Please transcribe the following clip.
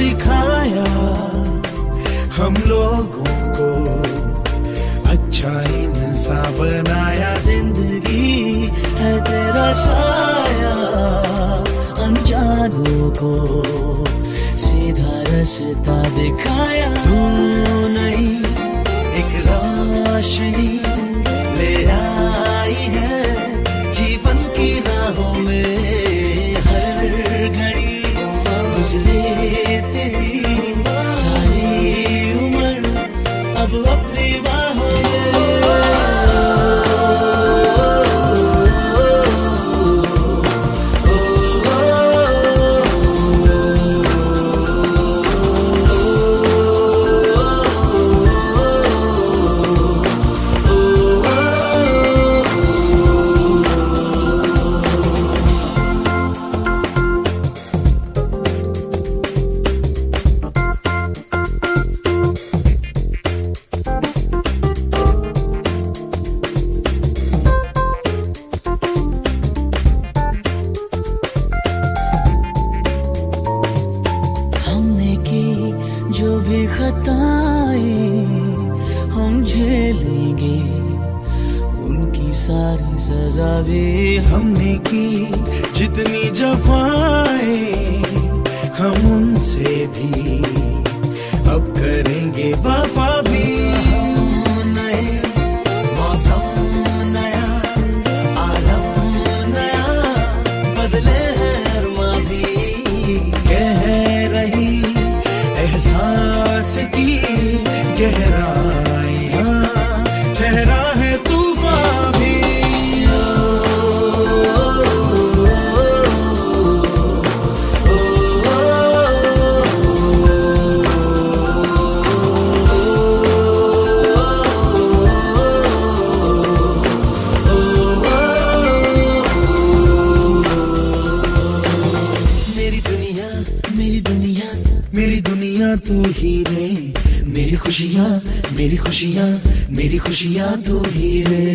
सिखाया हम लोगों को। अच्छा इंसान बनाया, ज़िंदगी है तेरा साया। अनजानों को सीधा रास्ता दिखाया। नहीं एक रोशनी सजा भी हमने की। जितनी जफाएँ मेरी दुनिया मेरी दुनिया तू ही रे मेरी खुशियाँ मेरी खुशियाँ मेरी खुशियाँ तू ही रे